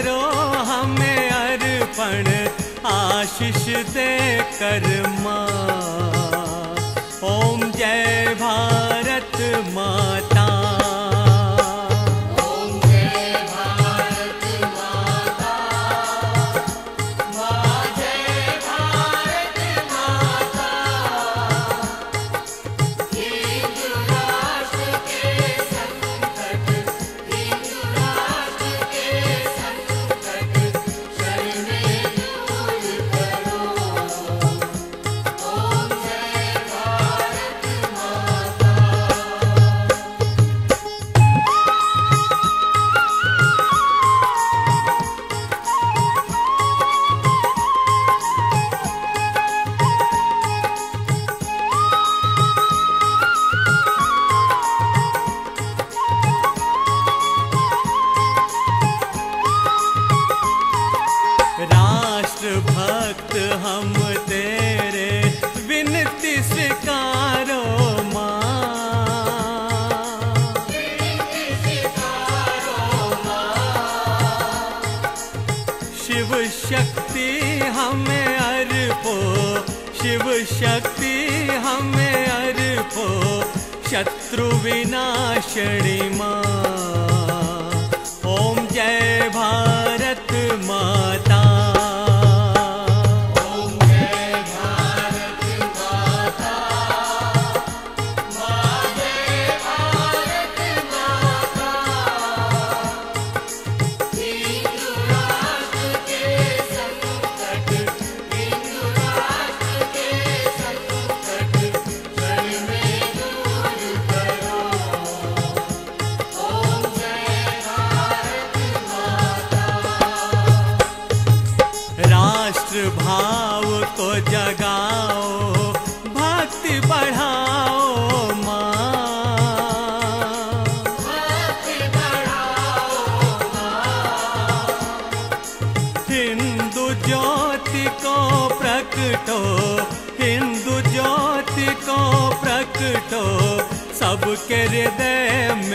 करो हमें अर्पण आशीष आशिषे कर्मा ओम जय भारत माता भाव को जगाओ, भक्ति बढ़ाओ माँ। हिंदू ज्योति को प्रकटो, हिंदू ज्योति को प्रकटो, सबके हृदय में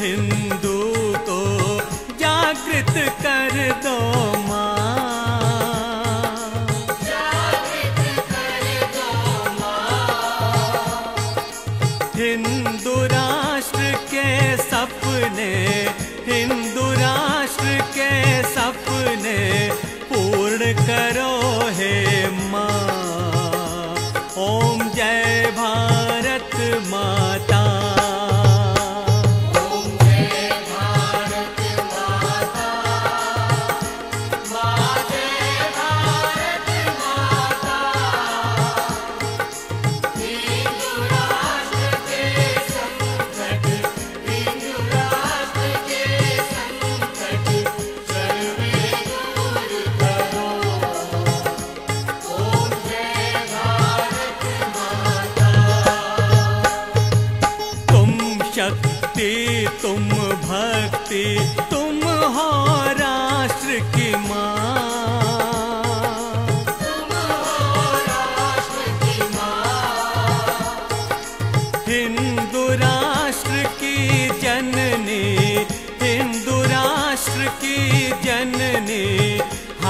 हिंदू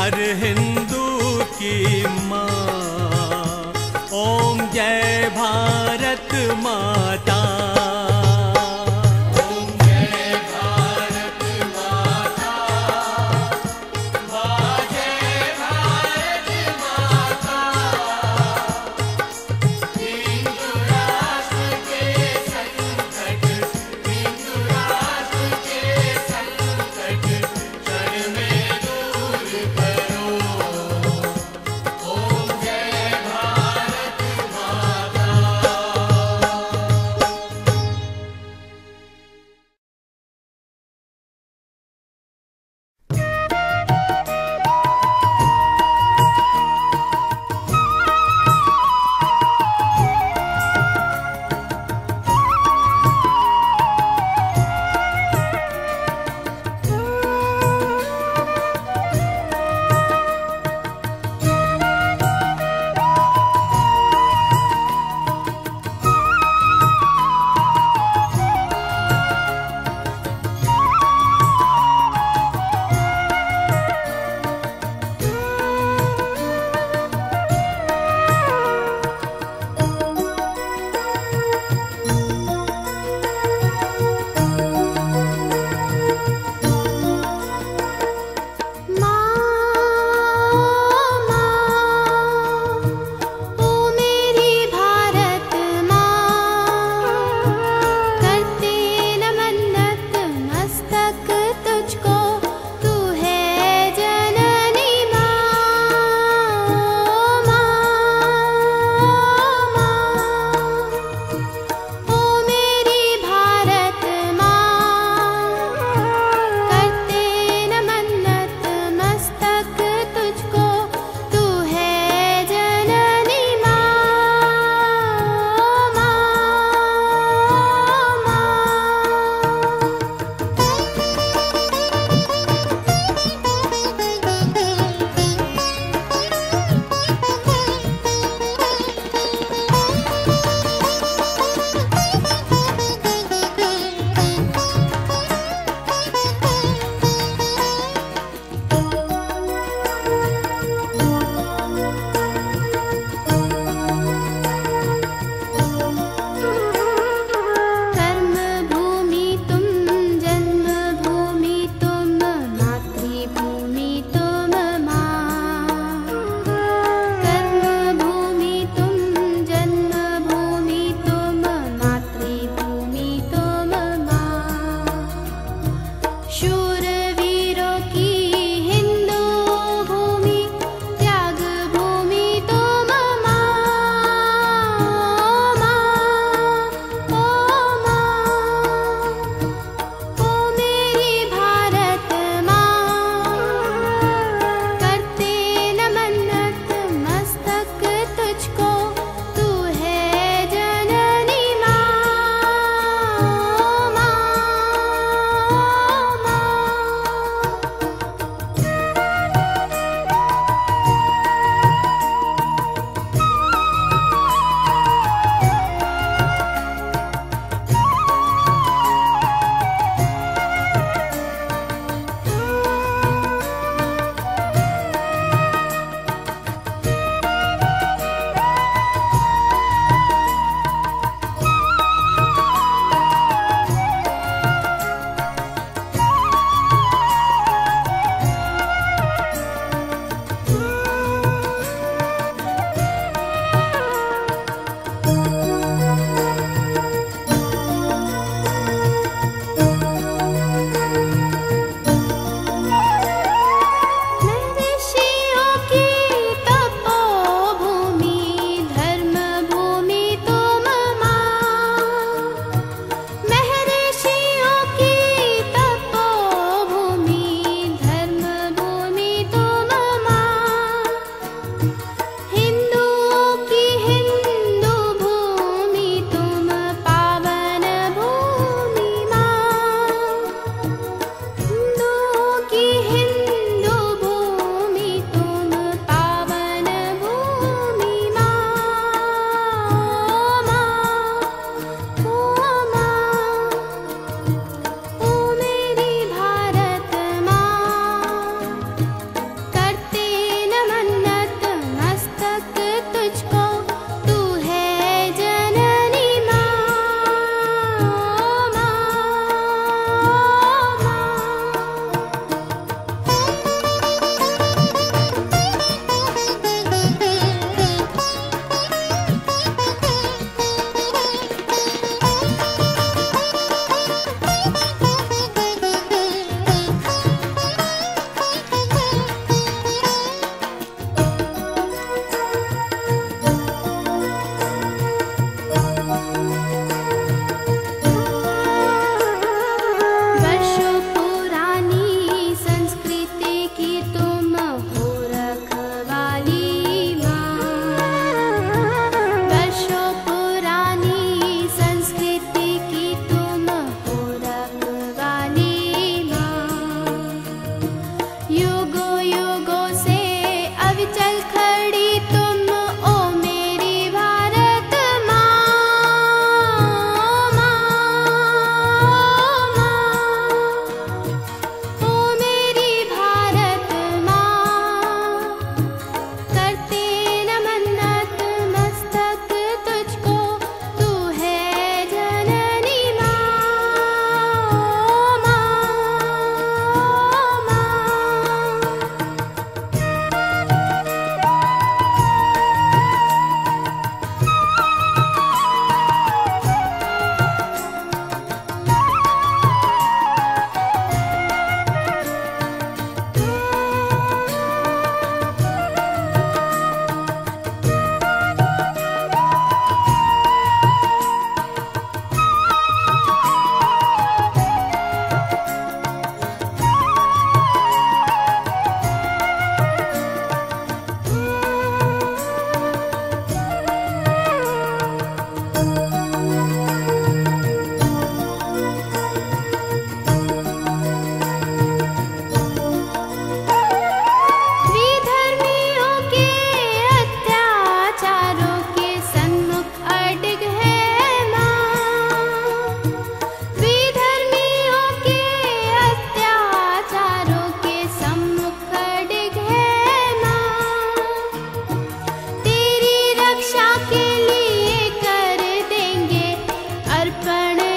हर हिंदू की माँ। ओम जय भारत माता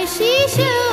शीश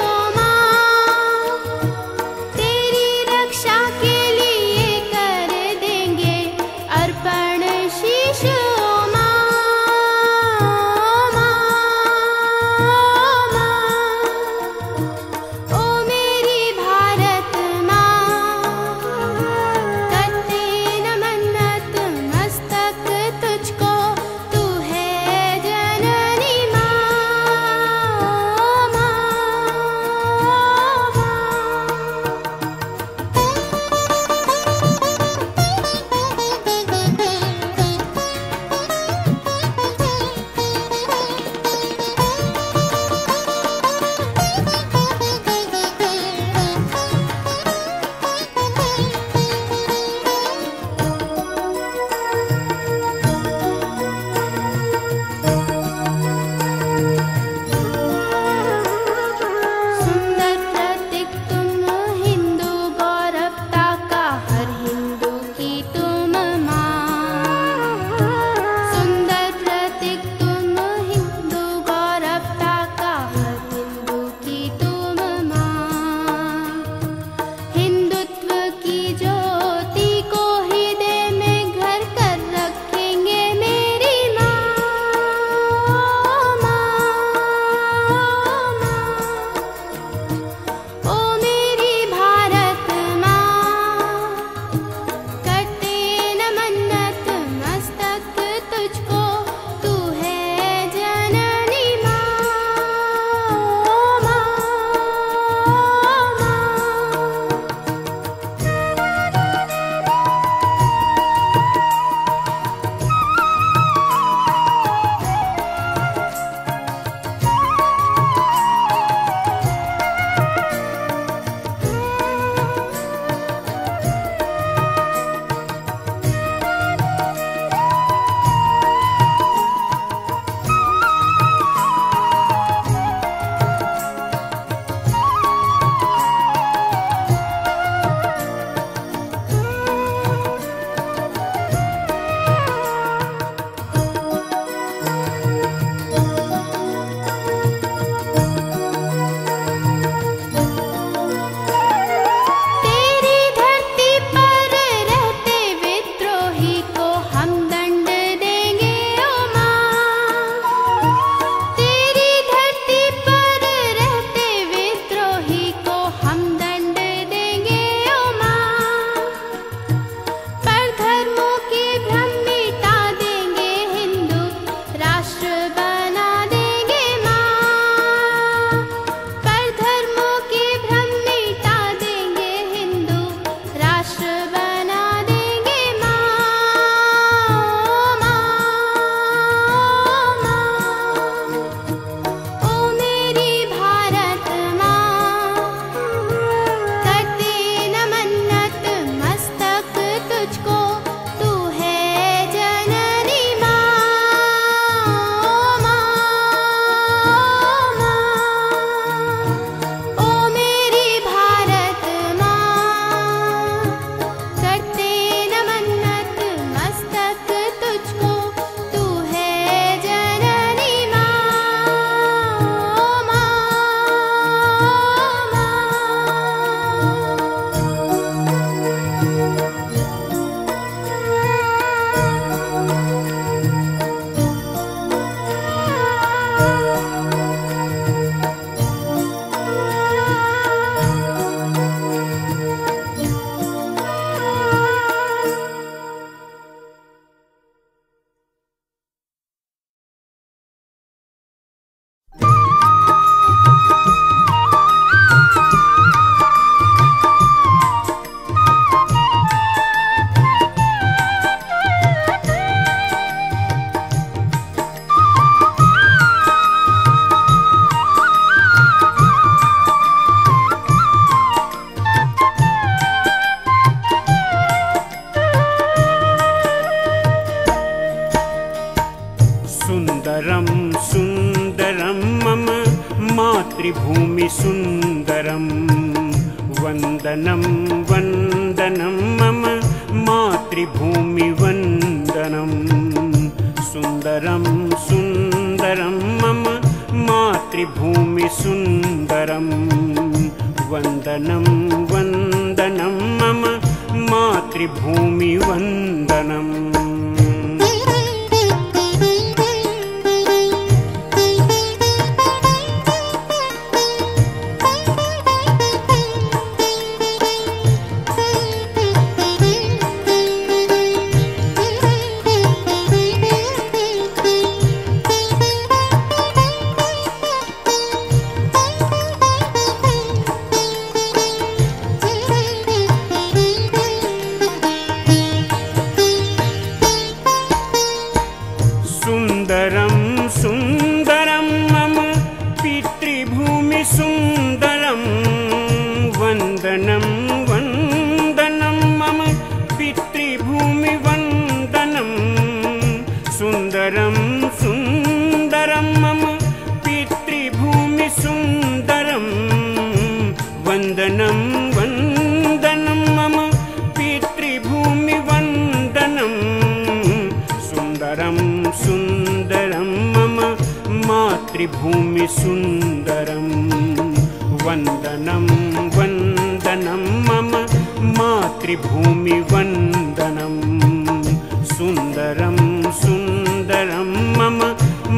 मम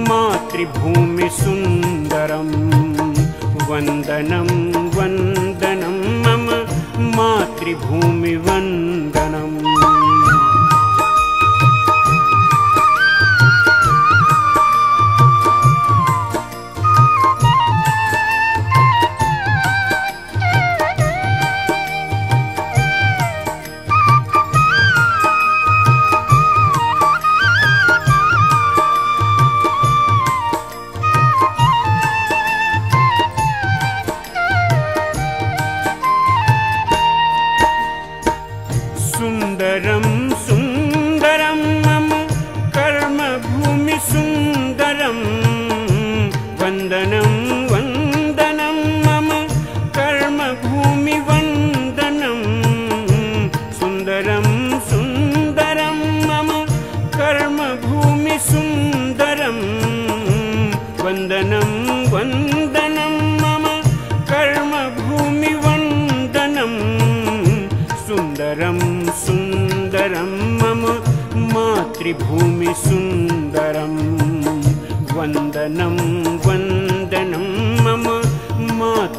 मातृभूमिसुन्दरं वन्दनं वन्दनं मम मातृभूमिवन्दनम्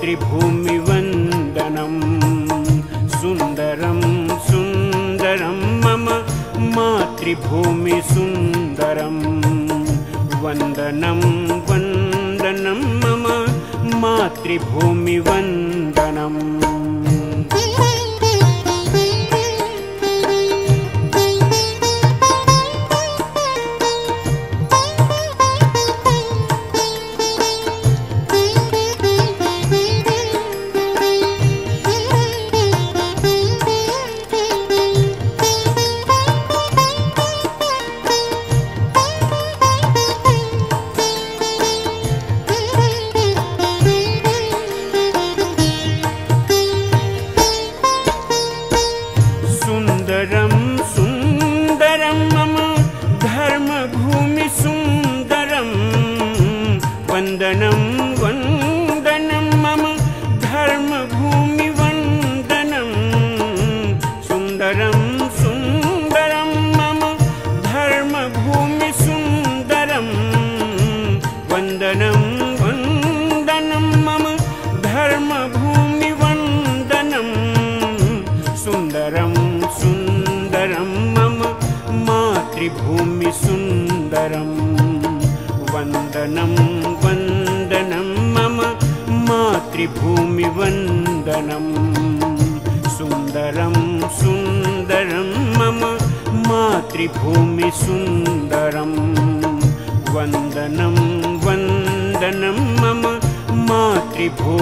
ृभूमिवन्दनं सुन्दरं सुन्दरं मम मातृभूमिसुन्दरं वन्दनं वन्दनं मम मातृभूमिवन्दनं भूमि सुन्दरं। वन्दनं वन्दनं मम मातृभूमिवन्दनं सुन्दरं सुन्दरं मम मातृभूमि सुन्दरं। वन्दनं वन्दनं मम मातृभूमिवन्दनं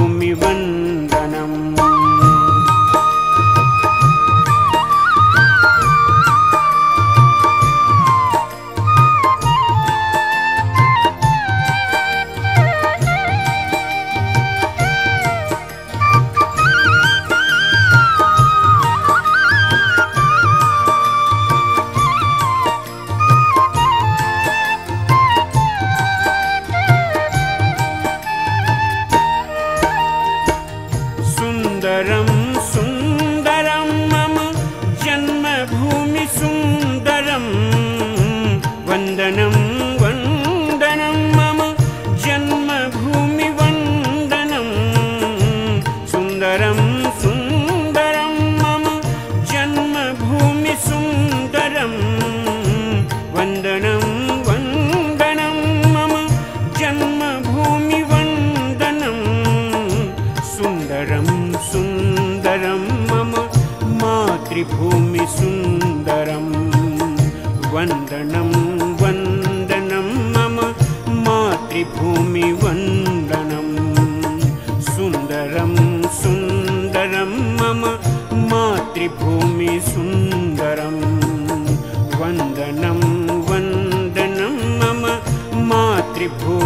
मातृभूमिवन्दनम्